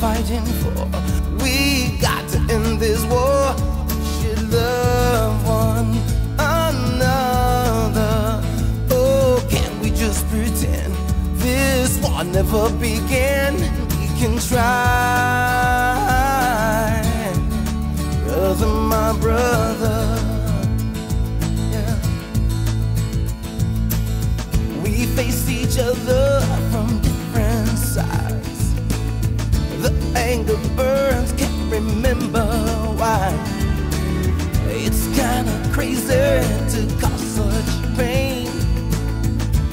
fighting for? We got to end this war. We should love one another. Oh, can we just pretend this war never began? We can try, brother, my brother. Yeah. We face each other from different sides. Anger burns, can't remember why. It's kinda crazy to cause such pain.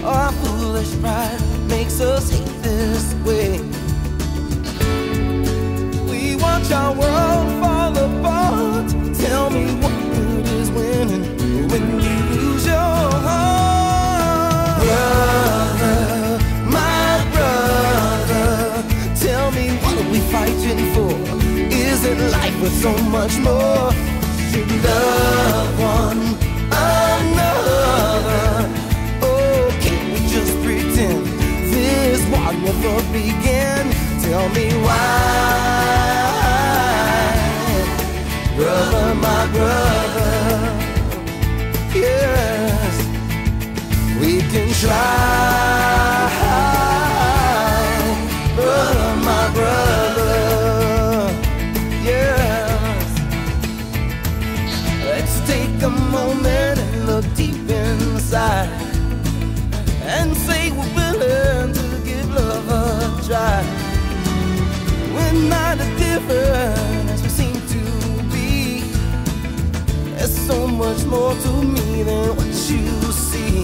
Our foolish pride makes us hate this way. We watch our world fall apart. Worth so much more? Should love much more to me than what you see.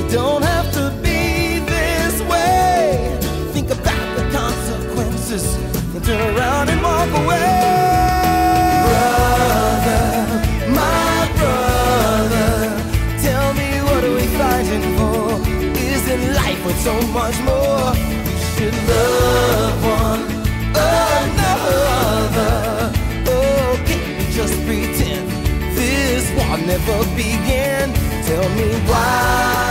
It don't have to be this way. Think about the consequences and turn around and walk away. Tell me why.